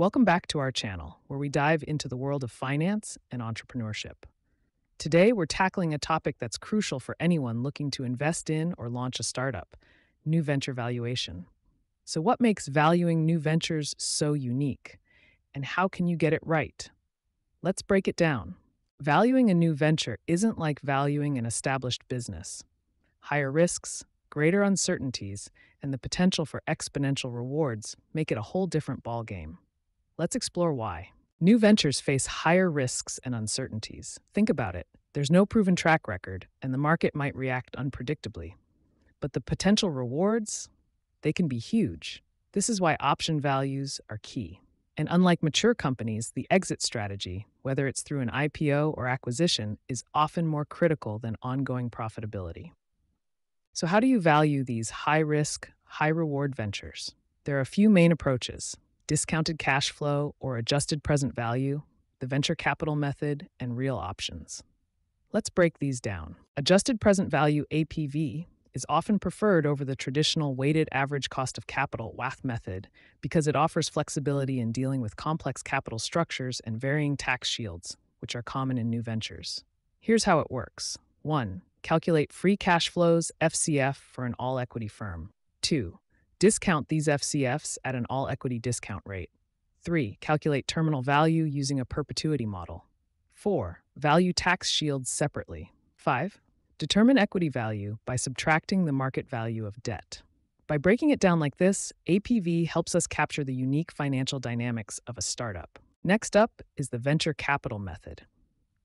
Welcome back to our channel, where we dive into the world of finance and entrepreneurship. Today, we're tackling a topic that's crucial for anyone looking to invest in or launch a startup new venture valuation. So, what makes valuing new ventures so unique? And how can you get it right? Let's break it down. Valuing a new venture isn't like valuing an established business. Higher risks, greater uncertainties, and the potential for exponential rewards make it a whole different ballgame. Let's explore why. New ventures face higher risks and uncertainties. Think about it. There's no proven track record, and the market might react unpredictably. But the potential rewards, they can be huge. This is why option values are key. And unlike mature companies, the exit strategy, whether it's through an IPO or acquisition, is often more critical than ongoing profitability. So, how do you value these high risk, high reward ventures? There are a few main approaches discounted cash flow or adjusted present value, the venture capital method, and real options. Let's break these down. Adjusted present value APV is often preferred over the traditional weighted average cost of capital WACC method because it offers flexibility in dealing with complex capital structures and varying tax shields, which are common in new ventures. Here's how it works 1. Calculate free cash flows FCF for an all equity firm. 2. Discount these FCFs at an all equity discount rate. 3. Calculate terminal value using a perpetuity model. 4. Value tax shields separately. 5. Determine equity value by subtracting the market value of debt. By breaking it down like this, APV helps us capture the unique financial dynamics of a startup. Next up is the venture capital method.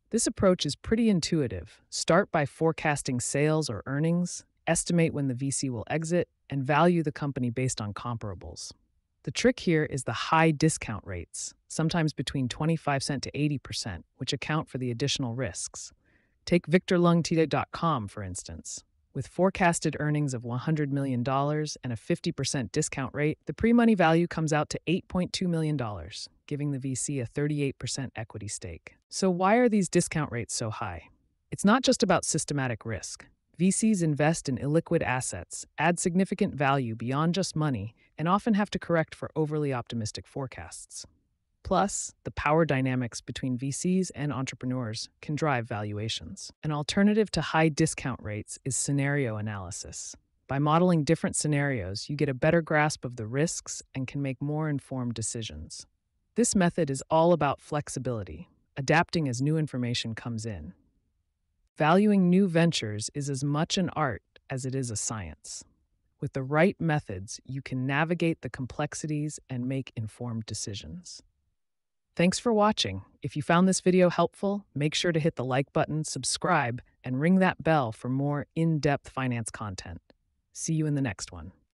This approach is pretty intuitive. Start by forecasting sales or earnings, estimate when the VC will exit, and value the company based on comparables. The trick here is the high discount rates, sometimes between 25 cent to 80%, which account for the additional risks. Take victorleungtw.com, for instance. With forecasted earnings of $100 million and a 50% discount rate, the pre money value comes out to $8.2 million, giving the VC a 38% equity stake. So, why are these discount rates so high? It's not just about systematic risk. VCs invest in illiquid assets, add significant value beyond just money, and often have to correct for overly optimistic forecasts. Plus, the power dynamics between VCs and entrepreneurs can drive valuations. An alternative to high discount rates is scenario analysis. By modeling different scenarios, you get a better grasp of the risks and can make more informed decisions. This method is all about flexibility, adapting as new information comes in. Valuing new ventures is as much an art as it is a science. With the right methods, you can navigate the complexities and make informed decisions. Thanks for watching. If you found this video helpful, make sure to hit the like button, subscribe, and ring that bell for more in depth finance content. See you in the next one.